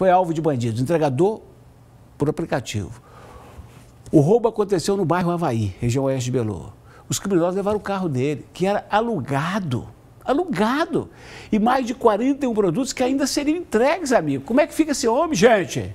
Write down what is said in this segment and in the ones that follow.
foi alvo de bandidos, entregador por aplicativo. O roubo aconteceu no bairro Havaí, região oeste de Belo. Os criminosos levaram o carro dele, que era alugado. Alugado. E mais de 41 produtos que ainda seriam entregues, amigo. Como é que fica esse homem, gente?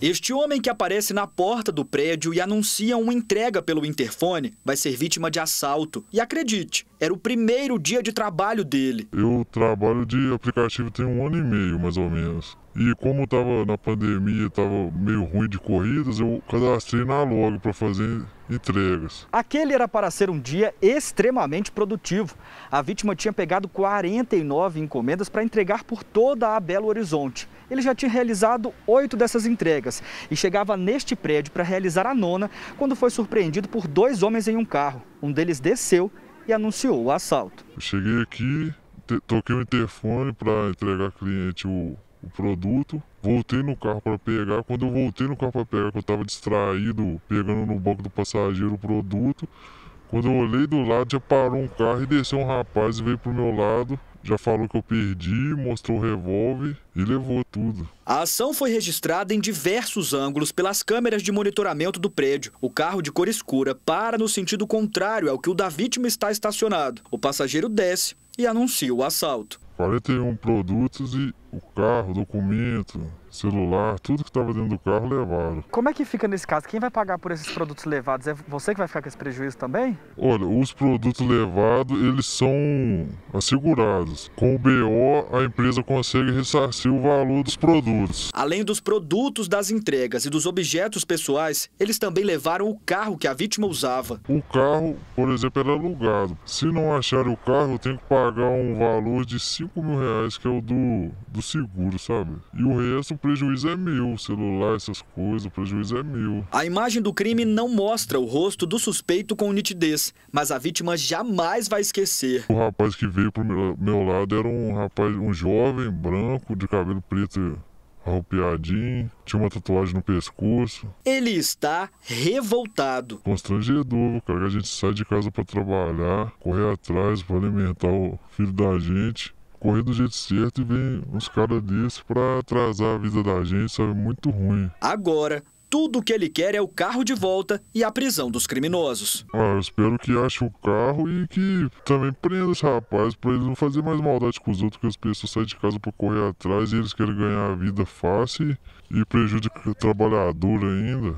Este homem que aparece na porta do prédio e anuncia uma entrega pelo interfone vai ser vítima de assalto. E acredite, era o primeiro dia de trabalho dele. Eu trabalho de aplicativo tem um ano e meio, mais ou menos. E como estava na pandemia, estava meio ruim de corridas, eu cadastrei na Log para fazer entregas. Aquele era para ser um dia extremamente produtivo. A vítima tinha pegado 49 encomendas para entregar por toda a Belo Horizonte. Ele já tinha realizado oito dessas entregas e chegava neste prédio para realizar a nona quando foi surpreendido por dois homens em um carro. Um deles desceu e anunciou o assalto. Eu cheguei aqui, toquei o interfone para entregar ao cliente o o produto, voltei no carro para pegar. Quando eu voltei no carro para pegar, que eu estava distraído, pegando no banco do passageiro o produto, quando eu olhei do lado, já parou um carro e desceu um rapaz e veio pro meu lado. Já falou que eu perdi, mostrou o revólver e levou tudo. A ação foi registrada em diversos ângulos pelas câmeras de monitoramento do prédio. O carro de cor escura para no sentido contrário ao que o da vítima está estacionado. O passageiro desce e anuncia o assalto. 41 produtos e o carro, documento, celular, tudo que estava dentro do carro levaram. Como é que fica nesse caso? Quem vai pagar por esses produtos levados? É você que vai ficar com esse prejuízo também? Olha, os produtos levados, eles são assegurados. Com o BO, a empresa consegue ressarcir o valor dos produtos. Além dos produtos das entregas e dos objetos pessoais, eles também levaram o carro que a vítima usava. O carro, por exemplo, era alugado. Se não achar o carro, eu tenho que pagar um valor de 5 mil reais, que é o do, do seguro, sabe? E o resto, o prejuízo é meu. O celular, essas coisas, o prejuízo é meu. A imagem do crime não mostra o rosto do suspeito com nitidez, mas a vítima jamais vai esquecer. O rapaz que veio pro meu, meu lado era um rapaz, um jovem, branco, de cabelo preto arrupiadinho, tinha uma tatuagem no pescoço. Ele está revoltado. Constrangedor, cara, que a gente sai de casa para trabalhar, correr atrás para alimentar o filho da gente correr do jeito certo e vem uns caras desses pra atrasar a vida da gente, sabe? Muito ruim. Agora, tudo o que ele quer é o carro de volta e a prisão dos criminosos. Ah, eu espero que ache o carro e que também prenda esse rapaz pra ele não fazer mais maldade com os outros, que as pessoas saem de casa pra correr atrás e eles querem ganhar a vida fácil e prejudica o trabalhador ainda.